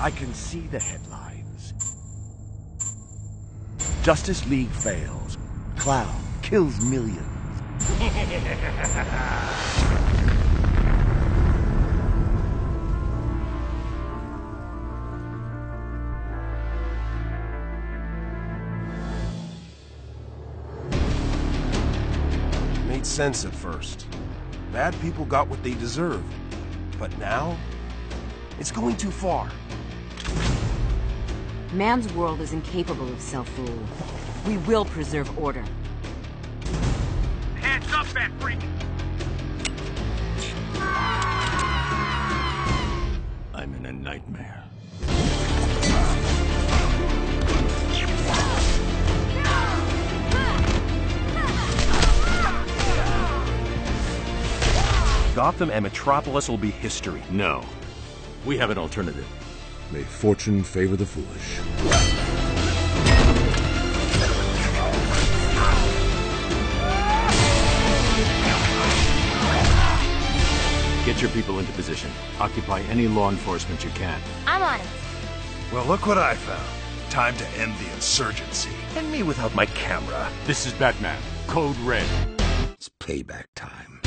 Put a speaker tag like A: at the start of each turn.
A: I can see the headlines. Justice League fails. Clown kills millions.
B: Made sense at first. Bad people got what they deserved. But now, it's going too far.
C: Man's world is incapable of self-rule. We will preserve order.
D: Hands up, that freak!
E: I'm in a nightmare.
B: Gotham and Metropolis will be history.
E: No. We have an alternative.
F: May fortune favor the foolish.
E: Get your people into position. Occupy any law enforcement you can.
G: I'm on it.
H: Well, look what I found. Time to end the insurgency.
B: And me without my camera.
E: This is Batman. Code Red.
F: It's payback time.